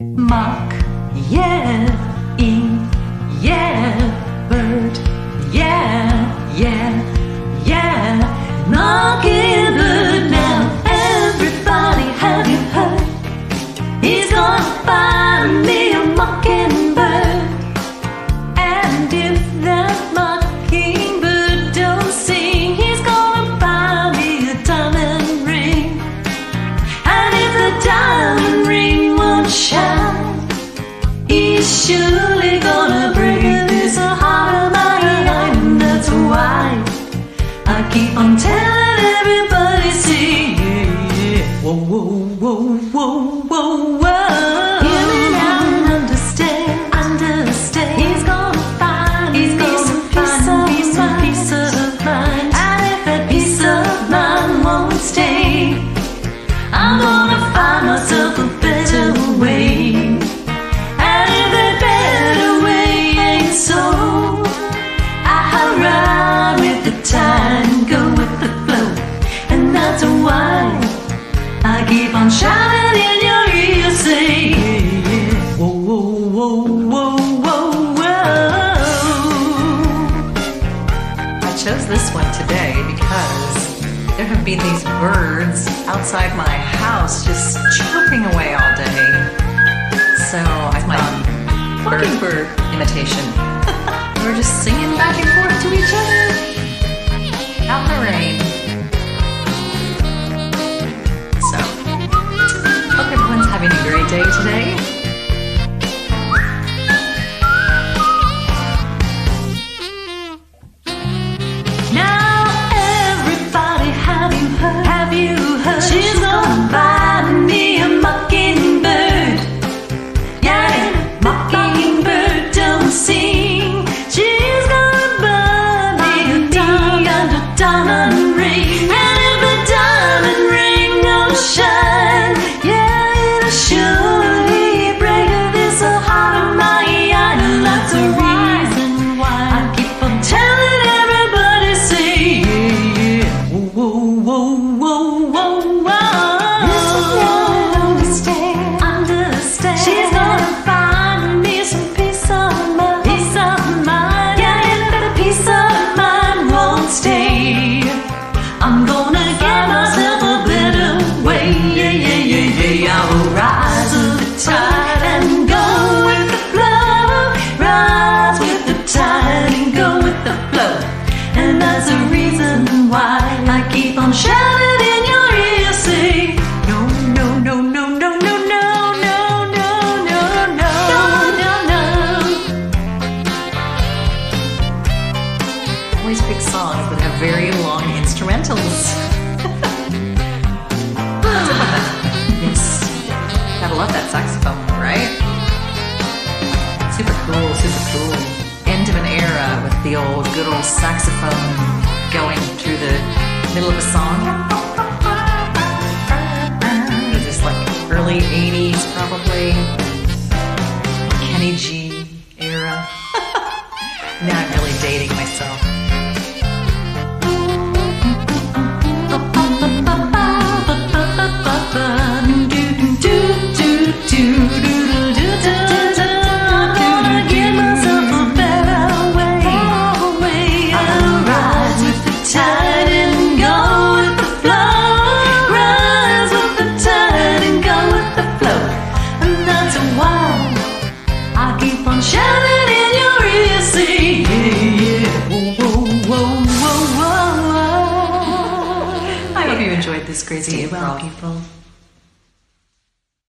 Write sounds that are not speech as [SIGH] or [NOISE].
Mark, yeah. Surely gonna break this heart of mine. And that's why I keep on telling everybody, see, yeah, yeah. Whoa, whoa, whoa, whoa, whoa, whoa. Hear me now and understand, understand. He's gonna find he's me gonna some find peace, some peace of mind. And if that peace of mind won't stay. I'm gonna find myself a that's why I keep on shouting in your ear, say, yeah, yeah. Whoa, whoa, whoa, whoa, whoa, whoa. I chose this one today because there have been these birds outside my house just chirping away all day. So I thought, bird imitation. [LAUGHS] We're just singing back and forth to each other out in the rain. Great day today. Super cool, super cool. End of an era with the old, good old saxophone going through the middle of a song. Is this like early 80s, probably? Kenny G era. [LAUGHS] now I'm really dating myself. crazy well, people.